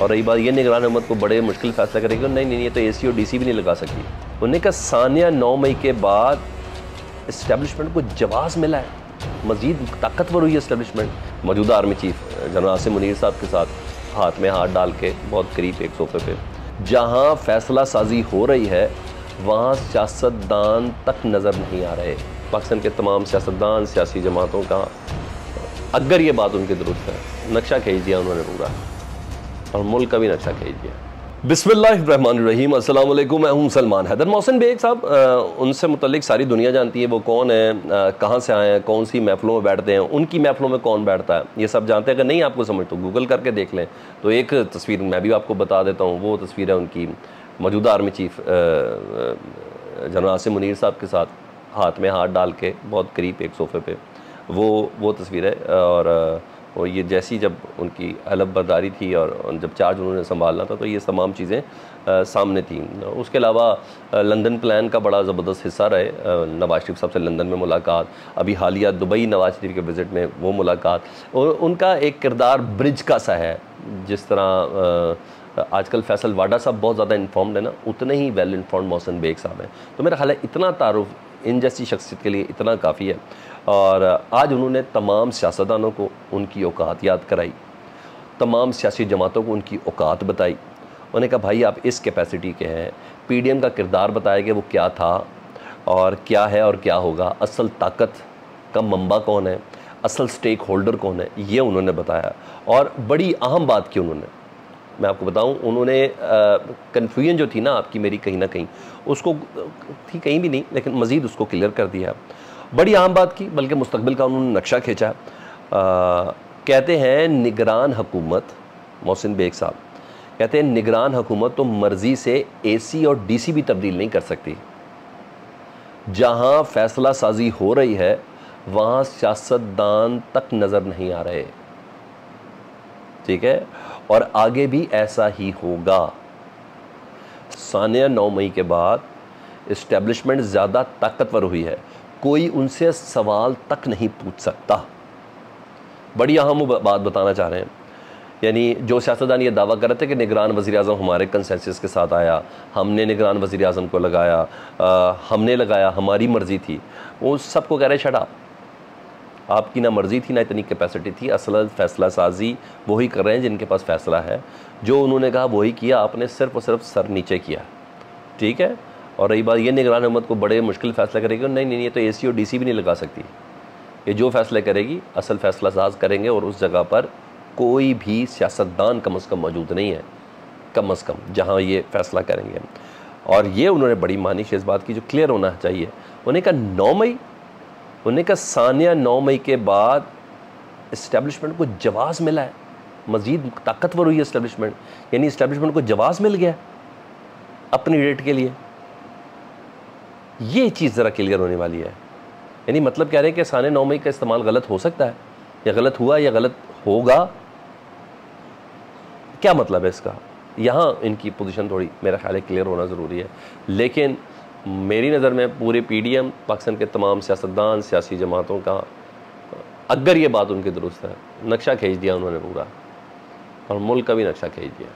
और रही बात ये, निगरान हुकूमत को बड़े मुश्किल फैसला करेगी नहीं नहीं ये तो ए सी और डी सी भी नहीं लगा सकी। उन्होंने कहा, सानिया नौ मई के बाद इस्टेब्लिशमेंट को जवाब मिला है। मजीद ताकतवर हुई इस्टेब्लिशमेंट मौजूदा army chief general Asim Munir साहब के साथ हाथ में हाथ डाल के, बहुत करीब एक सोफे पे, जहाँ फैसला साजी हो रही है, वहाँ सियासतदान तक नज़र नहीं आ रहे। पाकिस्तान के तमाम सियासतदान, सियासी जमातों का अगर ये बात उनकी दुरुस्त है, नक्शा खींच दिया उन्होंने पूरा। और मुल्क का भी नक्शा खींच दिया अस्सलाम वालेकुम मैं हूँ सलमान हैदर। मोहसिन बेग साहब उनसे मुतलिक सारी दुनिया जानती है, वो कौन है कहाँ से आए हैं कौन सी महफलों में बैठते हैं, उनकी महफलों में कौन बैठता है? ये सब जानते हैं। अगर नहीं आपको समझ तो गूगल करके देख लें। तो एक तस्वीर मैं भी आपको बता देता हूँ, वो तस्वीर है उनकी मौजूदा army chief general Asim Munir साहब के साथ, हाथ में हाथ डाल के, बहुत करीब एक सोफे पर वो वो तस्वीर है और और ये जैसी जब उनकी अलग बरदारी थी और जब चार्ज उन्होंने संभालना था तो ये तमाम चीज़ें सामने थी। उसके अलावा लंदन प्लान का बड़ा ज़बरदस्त हिस्सा रहे नवाज़ शरीफ साहब से लंदन में मुलाकात, अभी हालिया दुबई नवाज़ शरीफ के विज़िट में वो मुलाकात, और उनका एक किरदार ब्रिज का सा है, जिस तरह आजकल फैसल वाडा साहब बहुत ज़्यादा इन्फॉर्म्ड है ना, उतने ही वेल इन्फॉर्म मोहसन बेग साहब हैं। तो मेरा ख्याल है इतना तारुफ इन जैसी शख्सियत के लिए इतना काफ़ी है। और आज उन्होंने तमाम सियासतदानों को उनकी औकात याद कराई, तमाम सियासी जमातों को उनकी औकात बताई। उन्होंने कहा, भाई, आप इस कैपेसिटी के हैं। पीडीएम का किरदार बताया कि वो क्या था और क्या है और क्या होगा? असल ताकत का मंबा कौन है? असल स्टेक होल्डर कौन है? ये उन्होंने बताया और बड़ी अहम बात की उन्होंने। मैं आपको बताऊँ, उन्होंने कन्फ्यूज़न जो थी ना आपकी मेरी कहीं ना कहीं, उसको, थी कहीं भी नहीं, लेकिन मज़ीद उसको क्लियर कर दिया। बड़ी आम बात की, बल्कि मुस्तबिल का उन्होंने नक्शा खींचा। कहते हैं, निगरान हुकूमत, मोहसिन बेग साहब, कहते हैं, निगरान हुकूमत तो मर्ज़ी से एसी और डीसी भी तब्दील नहीं कर सकती। जहाँ फैसला साजी हो रही है, वहाँ सियासतदान तक नज़र नहीं आ रहे। ठीक है? और आगे भी ऐसा ही होगा। सानिया नौ मई के बाद इस्टेब्लिशमेंट ज़्यादा ताकतवर हुई है। कोई उनसे सवाल तक नहीं पूछ सकता। बड़ी अहम बात बताना चाह रहे हैं। यानी जो सियासतदान ये दावा कर रहे थे कि निगरान वज़ी अजम हमारे कंसेंसस के साथ आया हमने निगरान वज़ी अजम को लगाया आ, हमने लगाया हमारी मर्ज़ी थी वो सबको कह रहे छड़ा आपकी ना मर्ज़ी थी ना इतनी कैपेसिटी थी असल फ़ैसला साजी वही कर रहे हैं जिनके पास फ़ैसला है। जो उन्होंने कहा वही किया आपने सिर्फ़ और सिर्फ़ सर नीचे किया। ठीक है? और रही बात ये, निगरान हुकूमत को बड़े मुश्किल फ़ैसला करेगी नहीं नहीं ये तो ए सी और डी सी भी नहीं लगा सकती। ये जो फ़ैसले करेगी, असल फ़ैसला साज करेंगे और उस जगह पर कोई भी सियासतदान कम अज़ कम मौजूद नहीं है। कम अज़ कम, जहाँ ये फ़ैसला करेंगे। और ये उन्होंने बड़ी मानिश इस बात की जो क्लियर होना चाहिए। उन्हें कहा नौ मई, उन्हें कहा सानिया नौ मई के बाद इस्टेब्लिशमेंट को जवाब मिला है। मज़ीद ताकतवर हुई है इस्टेब्लिशमेंट यानी इस्टेब्लिशमेंट को जवाब मिल गया अपनी डेट के लिए। ये चीज़ ज़रा क्लियर होने वाली है। यानी मतलब कह रहे हैं कि साने नौ मई का इस्तेमाल गलत हो सकता है, या गलत हुआ या गलत होगा। क्या मतलब है इसका? यहाँ इनकी पोजीशन थोड़ी मेरा ख्याल है क्लियर होना ज़रूरी है। लेकिन मेरी नज़र में पूरे पी डी एम पाकिस्तान के तमाम सियासतदान, सियासी जमातों का अगर ये बात उनकी दुरुस्त है, नक्शा खींच दिया उन्होंने पूरा, और मुल्क का भी नक्शा खींच दिया।